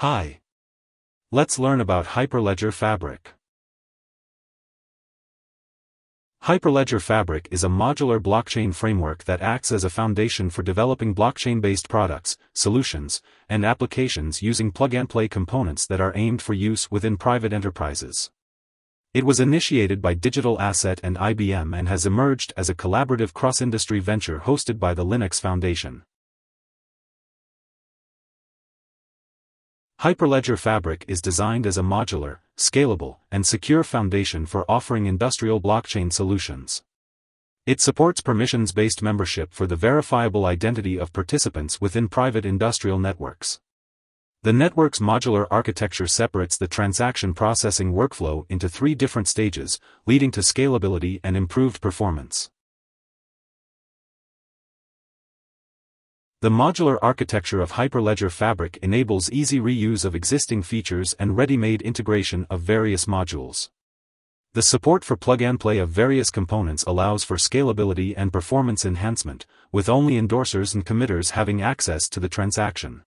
Hi. Let's learn about Hyperledger Fabric. Hyperledger Fabric is a modular blockchain framework that acts as a foundation for developing blockchain-based products, solutions, and applications using plug-and-play components that are aimed for use within private enterprises. It was initiated by Digital Asset and IBM and has emerged as a collaborative cross-industry venture hosted by the Linux Foundation. Hyperledger Fabric is designed as a modular, scalable, and secure foundation for offering industrial blockchain solutions. It supports permissions-based membership for the verifiable identity of participants within private industrial networks. The network's modular architecture separates the transaction processing workflow into three different stages, leading to scalability and improved performance. The modular architecture of Hyperledger Fabric enables easy reuse of existing features and ready-made integration of various modules. The support for plug-and-play of various components allows for scalability and performance enhancement, with only endorsers and committers having access to the transaction.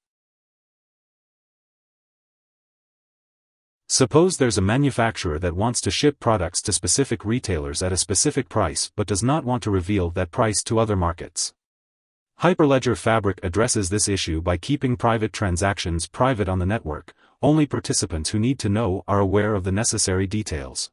Suppose there's a manufacturer that wants to ship products to specific retailers at a specific price but does not want to reveal that price to other markets. Hyperledger Fabric addresses this issue by keeping private transactions private on the network, only participants who need to know are aware of the necessary details.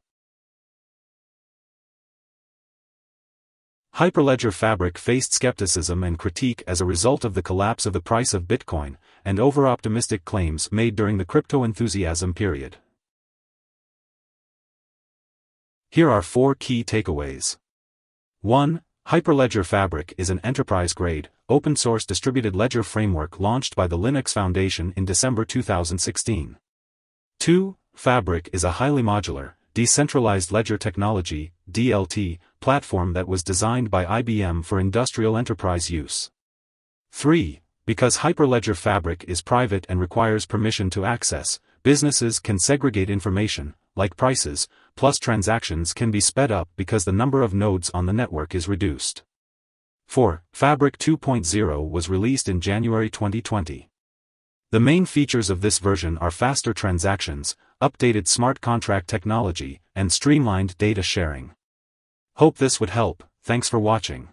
Hyperledger Fabric faced skepticism and critique as a result of the collapse of the price of Bitcoin, and over-optimistic claims made during the crypto enthusiasm period. Here are four key takeaways. 1. Hyperledger Fabric is an enterprise-grade, open-source distributed ledger framework launched by the Linux Foundation in December 2016. 2. Fabric is a highly modular, decentralized ledger technology DLT, platform that was designed by IBM for industrial enterprise use. 3. Because Hyperledger Fabric is private and requires permission to access, businesses can segregate information, like prices, plus transactions can be sped up because the number of nodes on the network is reduced. 4. Fabric 2.0 was released in January 2020. The main features of this version are faster transactions, updated smart contract technology, and streamlined data sharing. Hope this would help, thanks for watching.